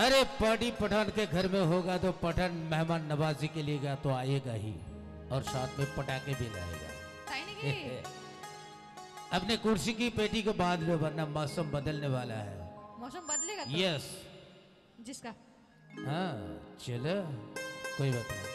अरे पार्टी पठान के घर में होगा तो पठान मेहमान नवाजी के लिए गया तो आएगा ही और साथ में पटाखे भी लाएगा। अपने कुर्सी की पेटी को बाद में वरना मौसम बदलने वाला है। मौसम बदलेगा तो? यस जिसका? हाँ चलो कोई बात नहीं।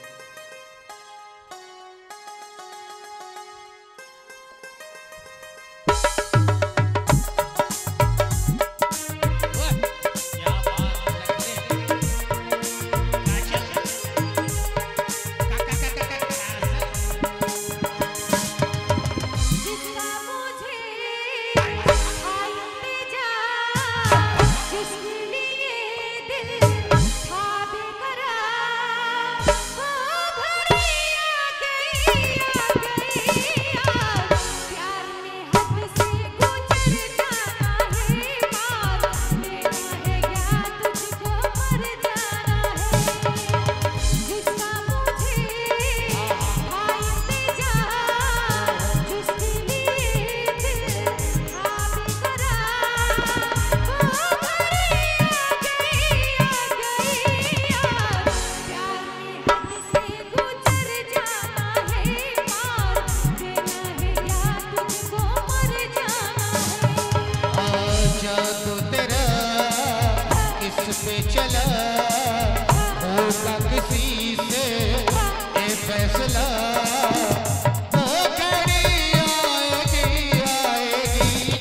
किस चला। होगा किसी से ये फैसला। वो घड़ी आएगी आएगी।